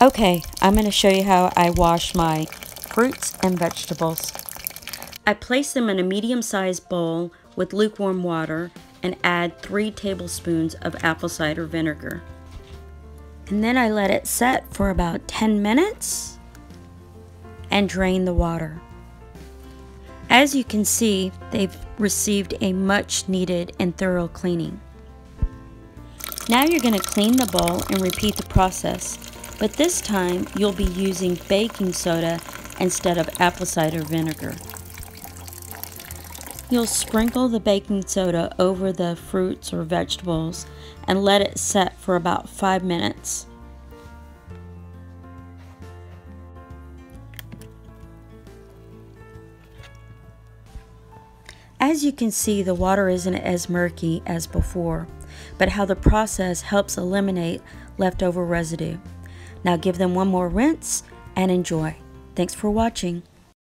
Okay, I'm going to show you how I wash my fruits and vegetables. I place them in a medium-sized bowl with lukewarm water and add 3 tablespoons of apple cider vinegar. And then I let it set for about 10 minutes and drain the water. As you can see, they've received a much needed and thorough cleaning. Now you're going to clean the bowl and repeat the process, but this time you'll be using baking soda instead of apple cider vinegar. You'll sprinkle the baking soda over the fruits or vegetables and let it set for about 5 minutes. As you can see, the water isn't as murky as before, but how the process helps eliminate leftover residue. Now give them one more rinse and enjoy. Thanks for watching.